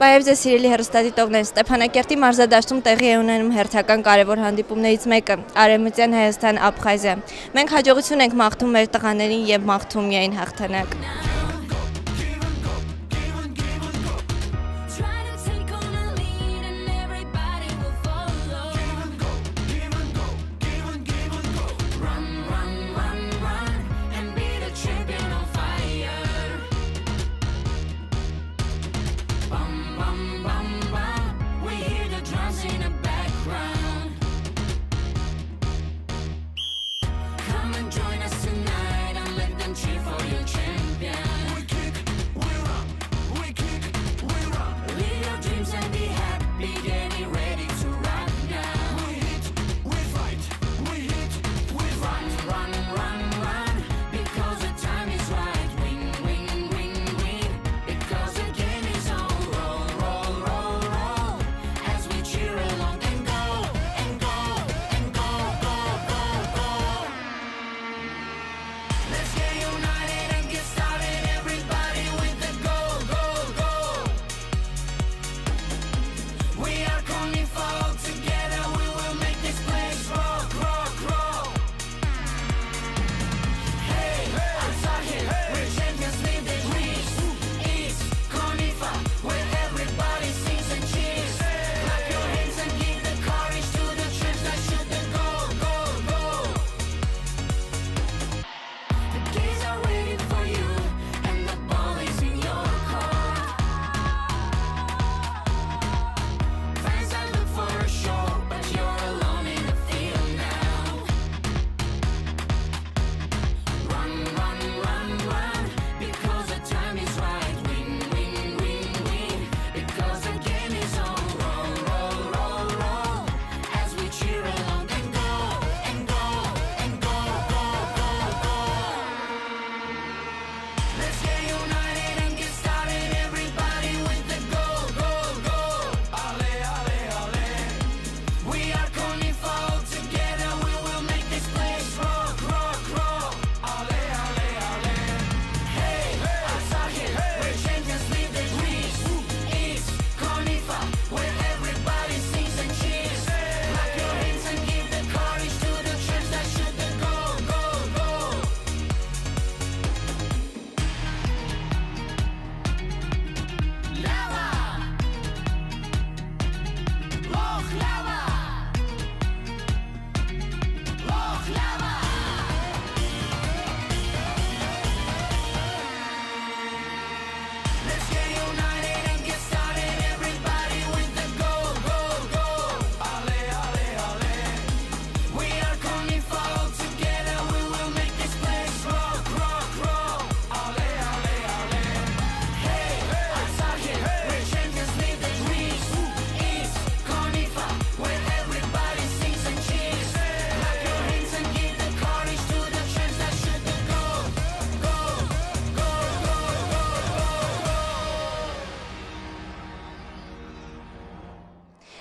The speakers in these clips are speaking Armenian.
Բայև ձեզ սիրելի հերոստատիտողներ, Ստեփանակերտի մարզադաշտում տեղի է ունենում հերթական կարևոր հանդիպումներից մեկը՝ Արևմտյան Հայաստան Աբխազիա։ Մենք հաջողություն ենք մաղթում մեր տղաներին եւ մաղթում միայն հաղթանակ։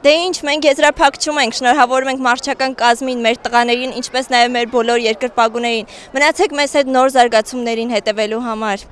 Դե ինչ, մենք եզրափակչում ենք, շնորհավորում ենք մարչական կազմին, մեր տղաներին, ինչպես նաև մեր բոլոր երկրպագուներին։ Մնացեք մեզ հետ նոր զարգացումներին հետևելու համար։